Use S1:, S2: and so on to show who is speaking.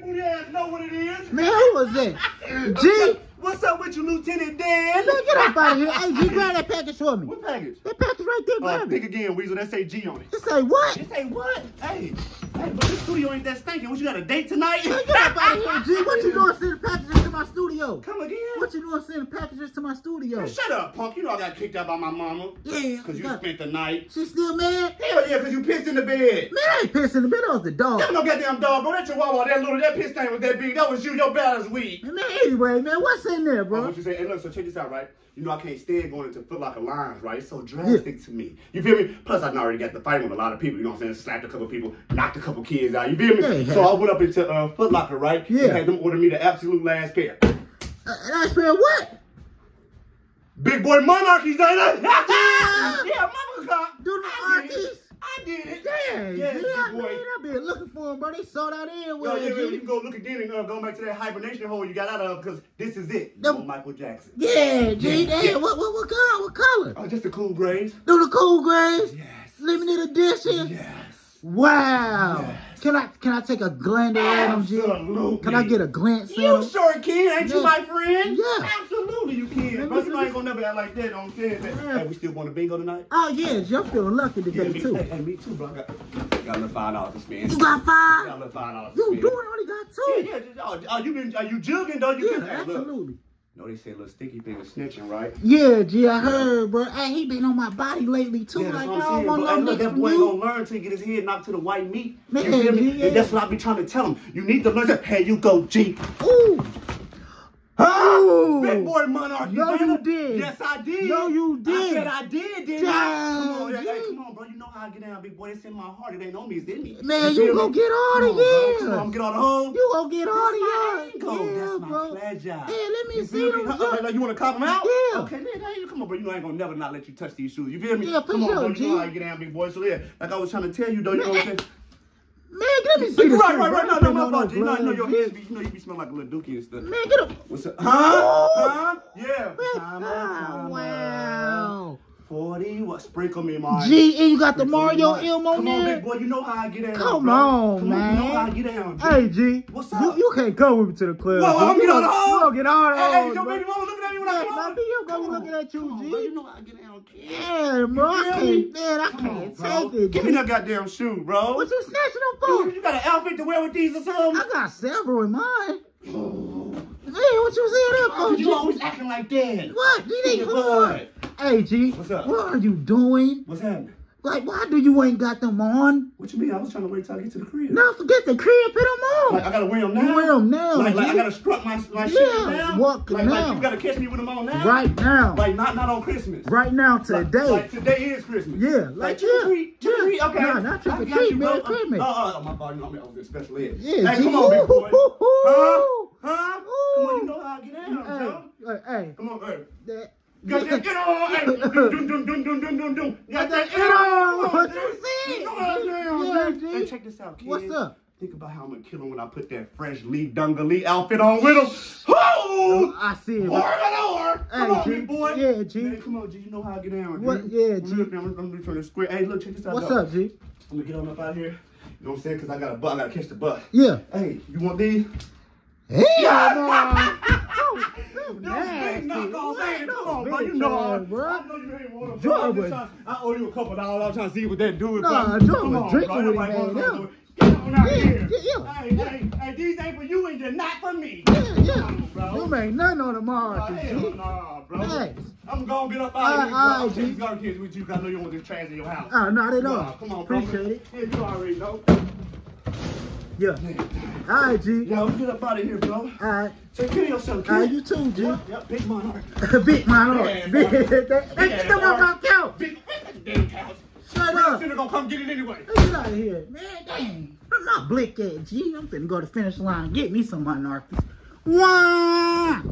S1: Booty ass know what it is.
S2: Man, who was that? G?
S1: What's up with you, Lieutenant Dan?
S2: Man, get up out of here. Hey, G, grab that package for me.
S1: What package?
S2: That package right there,
S1: Uh,
S2: grab
S1: think
S2: it.
S1: again, Weasel. That say G on it.
S2: You say what?
S1: You say what? Hey, hey, but this studio ain't that stinking. What you got a date tonight?
S2: Man, get up out of here, G. What you doing packages to my studio?
S1: Come again?
S2: What you doing sending packages to my studio?
S1: Man, shut up, punk. You know I got kicked out by my mama.
S2: Yeah.
S1: Cause you spent the night.
S2: She still mad?
S1: Hell yeah, cause you pissed in the bed.
S2: Man, I ain't pissing in the bed off the dog.
S1: That no goddamn dog, bro. That chihuahua, that little, that piss thing was that big. That was you. Your balance weak.
S2: Man, anyway, man, what's in there,
S1: Bro. What you say? Hey, look, so check this out, right? You know I can't stand going into Foot Locker lines, right? It's so drastic to me. You feel me? Plus, I done already got the fight with a lot of people. You know what I'm saying? Slapped a couple people, knocked a couple kids out. You feel me?
S2: Yeah.
S1: So I went up into uh, Foot Locker, right?
S2: Yeah.
S1: And had them order me the absolute last pair.
S2: Uh, and I spent what?
S1: Big boy monarchies, ain't?
S2: Yeah.
S1: yeah, mama got.
S2: Do the
S1: I did it.
S2: monarchies?
S1: I did it.
S2: Yeah,
S1: yeah,
S2: yeah,
S1: big
S2: man,
S1: boy.
S2: I've been looking for them, bro. They sold out in
S1: Yo, yeah, yeah, you can go look again and uh, go back to that hibernation hole you got out of because this is it. No Michael Jackson.
S2: Yeah, G.
S1: Yeah.
S2: what, what, what color? What color?
S1: Oh, just the cool grays.
S2: Do the cool grays?
S1: Yes.
S2: Limited edition?
S1: Yes.
S2: Wow.
S1: Yes.
S2: Can I can I take a glance at them, G?
S1: Absolutely.
S2: Can I get a glance at
S1: You
S2: them?
S1: sure can, ain't you my friend?
S2: Yeah.
S1: Absolutely you can.
S2: Man,
S1: Bro,
S2: look
S1: you
S2: at
S1: know I ain't gonna never act like that on film.
S2: Yeah.
S1: Hey, we still going to bingo tonight?
S2: Oh yeah, G. I'm feeling lucky today
S1: me,
S2: too.
S1: Hey, hey, me too, bro. I got, got a five dollars to spend.
S2: You got
S1: Got a
S2: five?
S1: little five dollars to
S2: You
S1: spend.
S2: doing only got two?
S1: yeah. just- Oh, are you been? Are you jugging though? You
S2: Yeah,
S1: can- hey, look. No, they say little sticky thing is snitching, right?
S2: Yeah, G, I heard, bro. Hey, he been on my body lately too.
S1: Yeah,
S2: like, I
S1: I'm
S2: don't want no
S1: look, that boy
S2: you.
S1: gonna learn to get his head knocked to the white meat.
S2: Man,
S1: you feel me?
S2: yeah.
S1: And that's what I be trying to tell him. You need to learn that. Hey, you go, G.
S2: Ooh. Ooh.
S1: Big boy monarchy.
S2: No, you did.
S1: Yes, I did.
S2: No, you did.
S1: I said I did, didn't I? Come on, hey, come on, bro. You know how I get down, big boy. It's in my heart. It ain't on me. It's in me.
S2: Man,
S1: feel
S2: you gonna get all
S1: on, bro.
S2: yeah.
S1: Come on, get all the home.
S2: You gonna get all
S1: That's my.
S2: Yeah,
S1: That's my
S2: bro.
S1: pleasure.
S2: Hey, let me
S1: You
S2: see
S1: me?
S2: them.
S1: Uh, like, like, you want to cop them out?
S2: Yeah.
S1: Okay, man. Come on, bro. You know I ain't gonna never not let you touch these shoes. You feel me?
S2: Yeah, for
S1: come on,
S2: sure,
S1: bro. You know how I get down, big boy. So yeah, like I was trying to tell you, though. You know what I'm saying?
S2: Man, let me see.
S1: Right, right, right. No, no,
S2: no
S1: my fault. You know, I know your hands be, you know, you be smelling like a little dookie and stuff.
S2: Man, get up.
S1: What's up? Huh?
S2: Oh.
S1: Huh? Yeah.
S2: Man,
S1: Time out,
S2: ah,
S1: time out.
S2: wow.
S1: 40, what? Sprinkle me, man.
S2: G, and you got the Mario. M on
S1: Come on,
S2: there.
S1: big boy. You know how I get down.
S2: Come
S1: bro.
S2: on,
S1: Come
S2: man.
S1: You know how I get down. G.
S2: Hey, G.
S1: What's up?
S2: you can't come with me to the club.
S1: Whoa, I'm
S2: you
S1: getting
S2: gonna,
S1: the hoes.
S2: You get all the
S1: Hey, hey, your baby mama looking at me when I come home.
S2: baby, gonna
S1: on.
S2: looking at you, G.
S1: You know how I get down.
S2: Yeah, bro. I
S1: You
S2: can't, man, I can't take it,
S1: Give me that goddamn shoe, bro.
S2: What you snatching them
S1: You,
S2: for?
S1: you got an outfit to wear with these or something?
S2: I got several in mine. Man, what you saying
S1: Why
S2: for,
S1: you always acting like that?
S2: What? G, they
S1: Your
S2: come
S1: bud.
S2: on. Hey, G.
S1: What's up?
S2: What are you doing?
S1: What's happening?
S2: Like, why do you ain't got them on?
S1: What you mean? I was trying to wait till I get to the crib.
S2: Now forget the crib, put them on.
S1: Like I gotta wear them now.
S2: You wear 'em now,
S1: Like, like I gotta strut my my
S2: Yeah,
S1: shit now.
S2: walk
S1: like,
S2: now.
S1: Like you gotta catch me with them on now.
S2: Right now.
S1: Like not not on Christmas.
S2: Right now, today.
S1: Like, today is Christmas.
S2: Yeah,
S1: Like
S2: like,
S1: trick or
S2: yeah,
S1: treat, or
S2: yeah.
S1: treat. Okay.
S2: Nah, not trick or treat,
S1: bro.
S2: Christmas.
S1: Uh, uh, oh, my fault. You know, I mean, I was in special ed.
S2: Yeah,
S1: Hey,
S2: G.
S1: come on, big boy. Huh? Come on,
S2: Ooh.
S1: you know how I get down, Joe.
S2: Hey, hey,
S1: Come on, hey.
S2: that,
S1: Got that get on, hey. Got that
S2: get on.
S1: Come. Come on. Hey, check this out, kid.
S2: What's up?
S1: Think about how I'm gonna kill him when I put that fresh Lee Dungalee outfit on with him. Oh!
S2: I see it. Bro.
S1: Come
S2: Hey,
S1: on,
S2: G.
S1: big boy.
S2: Yeah, G.
S1: Man, come on, G. You know how I get down, G.
S2: What? Yeah, G.
S1: look down. I'm gonna turn the square. Hey, look, check this out.
S2: What's
S1: though.
S2: up, G?
S1: I'm gonna get on up out here. You know what I'm saying? Cause I got a butt. I gotta catch the butt.
S2: Yeah.
S1: Hey, you want these?
S2: Hell
S1: Yeah.
S2: no.
S1: Oh, Those
S2: nasty.
S1: man. Come on, bro. You know, I,
S2: bro.
S1: I know you ain't want.
S2: Joy
S1: bro. I'm just
S2: was-
S1: trying- I owe you a couple dollars. I'm trying to see what that do.
S2: Nah,
S1: bro. Come on,
S2: drinking with him, man,
S1: goes
S2: yeah.
S1: on. Get on out
S2: Yeah,
S1: here.
S2: yeah, yeah.
S1: Hey, hey, hey, these ain't for you and they're not for me.
S2: Yeah, yeah.
S1: Come on, bro.
S2: Them ain't nothing on the
S1: Oh,
S2: market,
S1: hell nah, bro.
S2: Hey.
S1: I'm gonna get up out
S2: All
S1: of here.
S2: all
S1: bro. I'm
S2: G.
S1: taking kids with you I know you want this trash in your house.
S2: Ah, oh, no, they
S1: Nah,
S2: don't.
S1: come on, bro.
S2: Appreciate it.
S1: Yeah, you already know.
S2: Yeah. All right, G.
S1: Yo, get up out of here, bro.
S2: All right.
S1: Take care of yourself, kid.
S2: All right, you too, G.
S1: Yep, yep, big monarch.
S2: Big man
S1: Yeah,
S2: on. Big.
S1: boy.
S2: They they
S1: Yeah,
S2: come on
S1: boy.
S2: my couch.
S1: Big, damn couch.
S2: Shut up.
S1: sinner gonna come get it anyway.
S2: Get out of here. Man, dang. I'm not blick at G. I'm finna go to the finish line. Get me some monarchies. Wow.